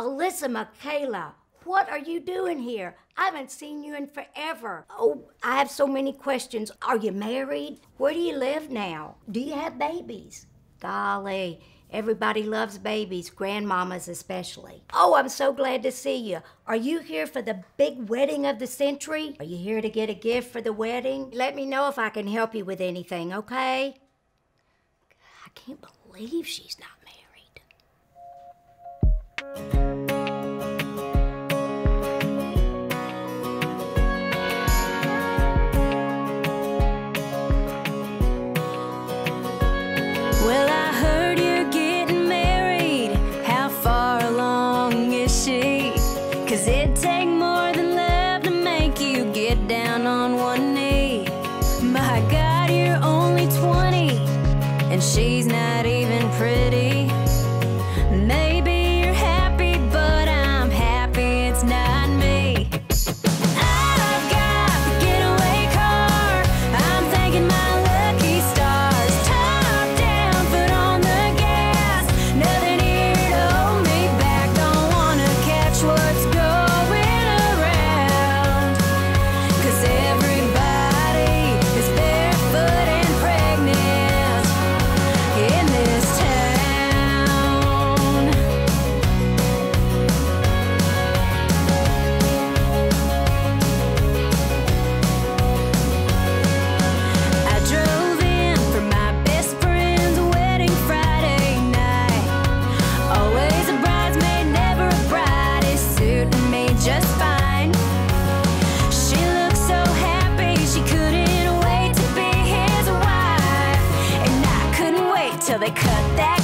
Alyssa Micaela, what are you doing here? I haven't seen you in forever. Oh, I have so many questions. Are you married? Where do you live now? Do you have babies? Golly, everybody loves babies, grandmamas especially. Oh, I'm so glad to see you. Are you here for the big wedding of the century? Are you here to get a gift for the wedding? Let me know if I can help you with anything, okay? I can't believe she's not she's not even pretty. cut that